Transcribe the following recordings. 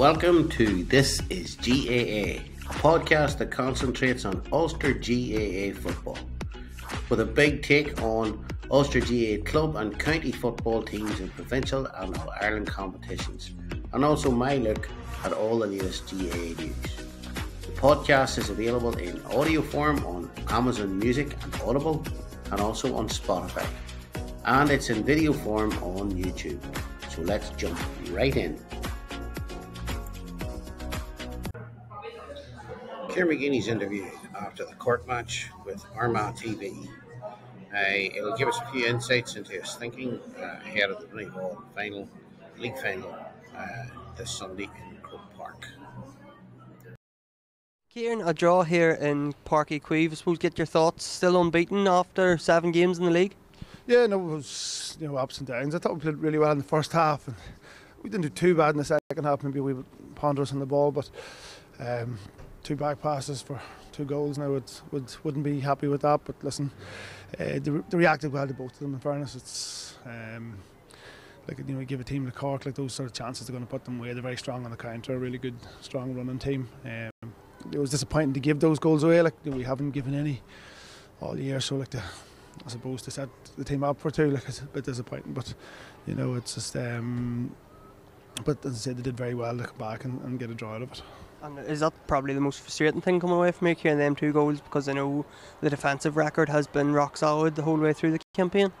Welcome to This is GAA, a podcast that concentrates on Ulster GAA football, with a big take on Ulster GAA club and county football teams in provincial and All Ireland competitions, and also my look at all the latest GAA news. The podcast is available in audio form on Amazon Music and Audible, and also on Spotify, and it's in video form on YouTube. So let's jump right in. Kieran McGeeney's interview after the Cork match with Armagh TV. Uh, it'll give us a few insights into his thinking uh, ahead of the Donegal final, league final uh, this Sunday in Croke Park. Kieran, a draw here in Páirc Uí Chaoimh. I suppose get your thoughts. Still unbeaten after seven games in the league. Yeah, no, it was you know ups and downs. I thought we played really well in the first half, and we didn't do too bad in the second half. Maybe we were ponderous on the ball, but um, two back passes for two goals now would, would wouldn't be happy with that. But listen, uh, they, they reacted well to both of them. In fairness, it's um, like you know, you give a team the Cork like those sort of chances they're going to put them away. They're very strong on the counter, a really good, strong running team. Um, it was disappointing to give those goals away. Like we haven't given any all year, so like the, I suppose to set the team up for two, like it's a bit disappointing. But you know, it's just. Um, but as I said, they did very well to come back and, and get a draw out of it. And is that probably the most frustrating thing coming away from you, hearing them two goals? Because I know the defensive record has been rock solid the whole way through the campaign.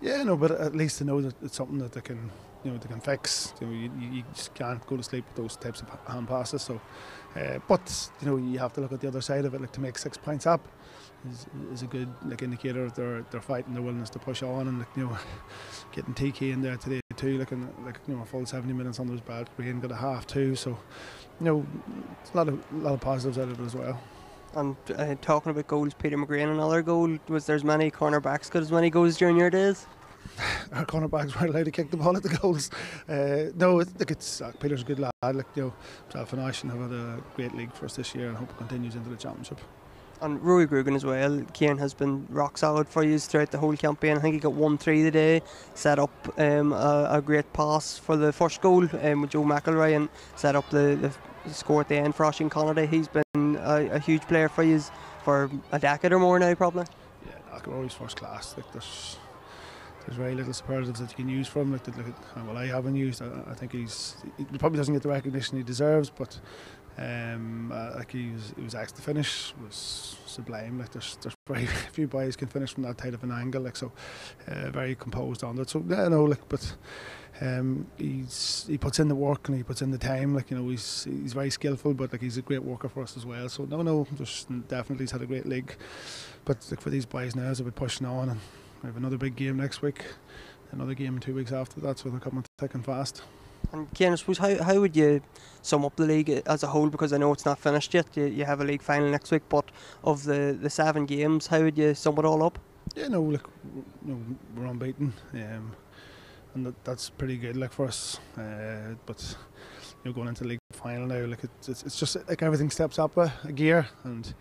Yeah, no, but at least to know that it's something that they can, you know, they can fix. You know, you, you just can't go to sleep with those types of hand passes. So, uh, but you know, you have to look at the other side of it. Like to make six points up is, is a good like indicator of their their fight and their willingness to push on. And like, you know, getting TK in there today too, in, like you know, a full seventy minutes under his belt. Green got a half too, so you know, a lot of a lot of positives out of it as well. And uh, talking about goals, Peter McGrane, another goal. Was there as many cornerbacks got as many goals during your days? Our cornerbacks weren't allowed to kick the ball at the goals. Uh, no, it, it's uh, Peter's a good lad. Like you know, himself and Ash have had a great league for us this year, and hope it continues into the championship. And Rory Grugan as well. Kieran has been rock solid for you throughout the whole campaign. I think he got 1 3 today, set up um, a, a, great pass for the first goal um, with Joe McElroy and set up the, the score at the end for Oisín Conaty. He's been a, a, huge player for you for a decade or more now, probably. Yeah, Rory's first class. Like there's, there's very little superlatives that you can use from him. Like, like well, I haven't used. I, I think he's he probably doesn't get the recognition he deserves, but um, uh, like he was, he was asked to finish was sublime. Like there's there's very few boys can finish from that type of an angle. Like so, uh, very composed on it. So yeah, no, like but um, he's he puts in the work and he puts in the time. Like you know, he's he's very skillful, but like he's a great worker for us as well. So no, no, just definitely he's had a great league. But like, for these boys now, as they're pushing on, and we have another big game next week, another game two weeks after that, so they're coming thick and fast. And I suppose how, how would you sum up the league as a whole? Because I know it's not finished yet. You, you have a league final next week, but of the, the seven games, how would you sum it all up? Yeah, no, look, we're unbeaten, um, and that, that's pretty good, like for us. Uh, but you know, going into the league final now, like it's, it's just like everything steps up a, a gear, and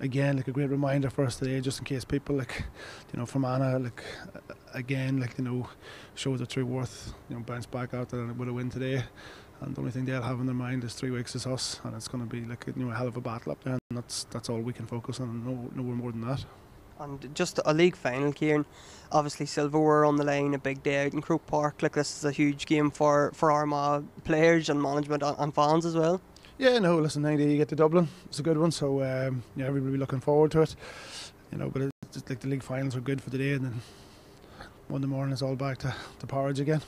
again, like a great reminder for us today, just in case people like, you know, from Anna, like again, like you know, show the true worth, you know, bounce back out there and with a win today. And the only thing they'll have in their mind is three weeks is us, and it's going to be like you know a hell of a battle up there. And that's that's all we can focus on, no nowhere more than that. And just a league final, Kieran. Obviously, silverware on the line, a big day out in Croke Park. Like this is a huge game for for Armagh players and management and fans as well. Yeah, no, listen, 90 you get to Dublin. It's a good one, so um, yeah, everybody will be looking forward to it. You know, but it's like the league finals are good for today, and then Monday morning it's all back to, to porridge again.